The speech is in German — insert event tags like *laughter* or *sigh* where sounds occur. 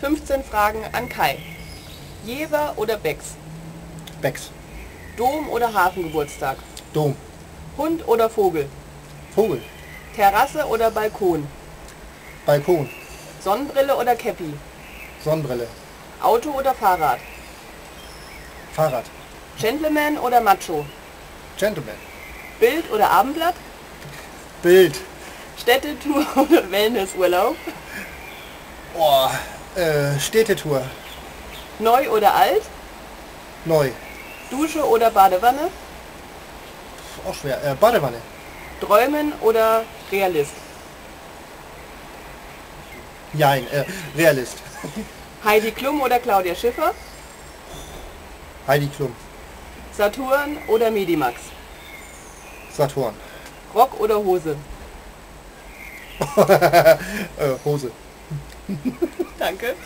15 Fragen an Kai. Jever oder Becks? Becks. Dom oder Hafengeburtstag? Dom. Hund oder Vogel? Vogel. Terrasse oder Balkon? Balkon. Sonnenbrille oder Käppi? Sonnenbrille. Auto oder Fahrrad? Fahrrad. Gentleman oder Macho? Gentleman. Bild oder Abendblatt? Bild. Städtetour *laughs* oder Wellnessurlaub? Oh, äh, Städtetour. Neu oder alt? Neu. Dusche oder Badewanne? Auch schwer. Äh, Badewanne. Träumen oder Realist? Jein. Äh, Realist. *laughs* Heidi Klum oder Claudia Schiffer? Heidi Klum. Saturn oder Medimax? Saturn. Rock oder Hose? *laughs* äh, Hose. *laughs* Danke.